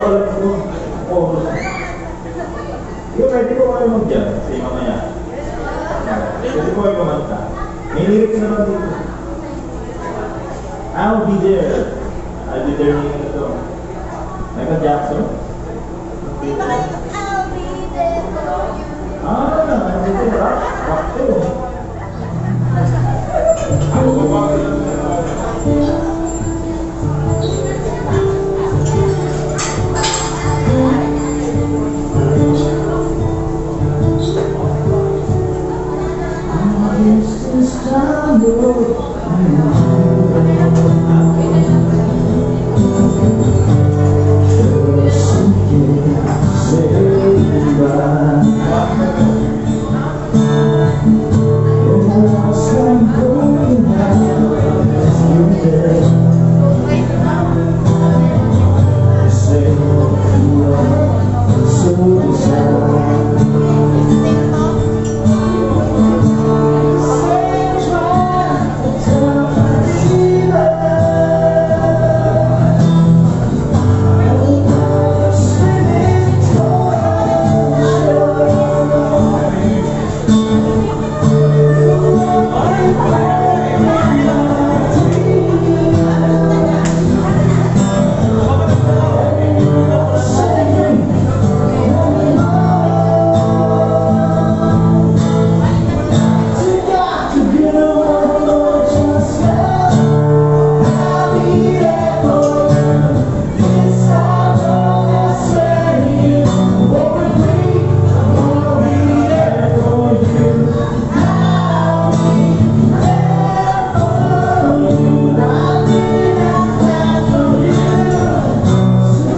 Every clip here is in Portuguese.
Oh, Ikaw, pwede ko kayo mag-jam sa mamaya. Pwede ko kayo kumanta. May lyrics naman dito. I'll be there. I'll be there yung ito. Michael Jackson? Di ba kayo, I'll be there for you. Ah, Senhor, sou o Senhor.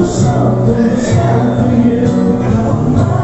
something's happening out of my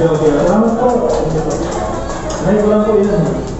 上ご覧と、といたす。